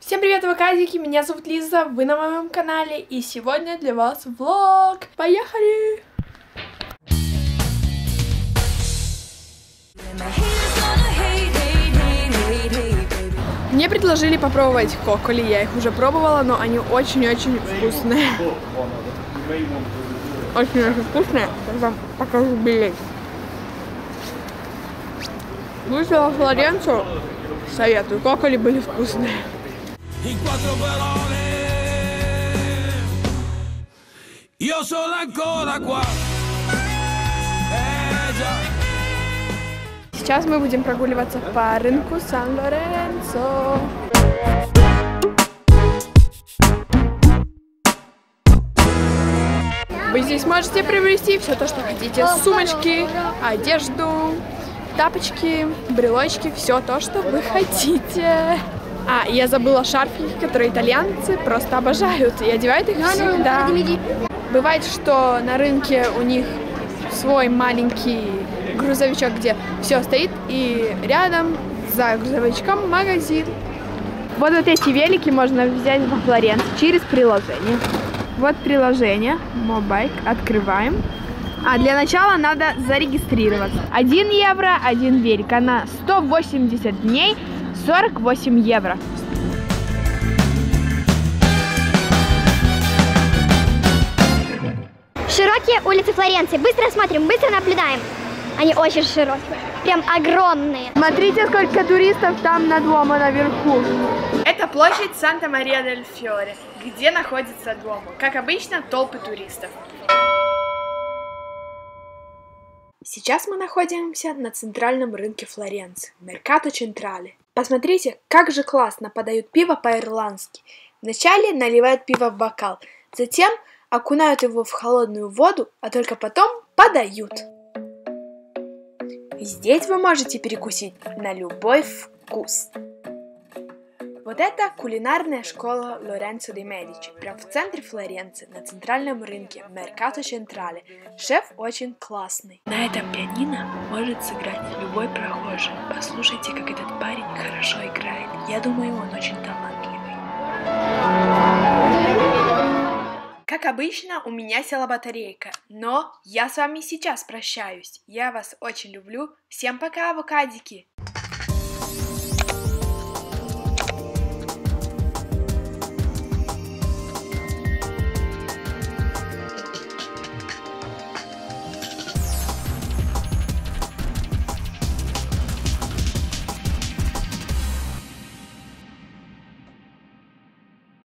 Всем привет, авокадики! Меня зовут Лиза, вы на моем канале, и сегодня для вас влог. Поехали! Мне предложили попробовать коколи, я их уже пробовала, но они очень-очень вкусные. Очень-очень вкусные. Сейчас вам покажу билет. Во Флоренцию, советую, коколи были вкусные. In quattro parole. Io sono ancora qua. Сейчас мы будем прогуливаться по рынку Сан-Лоренцо. Вы здесь можете приобрести все то, что хотите. Сумочки, одежду, тапочки, брелочки, все то, что вы хотите. А, я забыла шарфики, которые итальянцы просто обожают и одевают их всегда. Бывает, что на рынке у них свой маленький грузовичок, где все стоит, и рядом за грузовичком магазин. Вот, вот эти велики можно взять во Флоренции через приложение. Вот приложение, Мобайк, открываем. А для начала надо зарегистрироваться. 1 евро, один велик. Она 180 дней, 48 евро. Широкие улицы Флоренции. Быстро смотрим, быстро наблюдаем. Они очень широкие, прям огромные. Смотрите, сколько туристов там на дома наверху. Это площадь Санта-Мария-дель-Фьоре, где находится Дуомо. Как обычно, толпы туристов. Сейчас мы находимся на центральном рынке Флоренции, Меркато Централе. Посмотрите, как же классно подают пиво по-ирландски. Вначале наливают пиво в бокал, затем окунают его в холодную воду, а только потом подают. Здесь вы можете перекусить на любой вкус. Вот это кулинарная школа Лоренцо де Медичи, прям в центре Флоренции, на центральном рынке Меркато Централе. Шеф очень классный. На этом пианино может сыграть любой прохожий. Послушайте, как этот парень. Я думаю, он очень талантливый. Как обычно, у меня села батарейка, но я с вами сейчас прощаюсь. Я вас очень люблю. Всем пока, авокадики!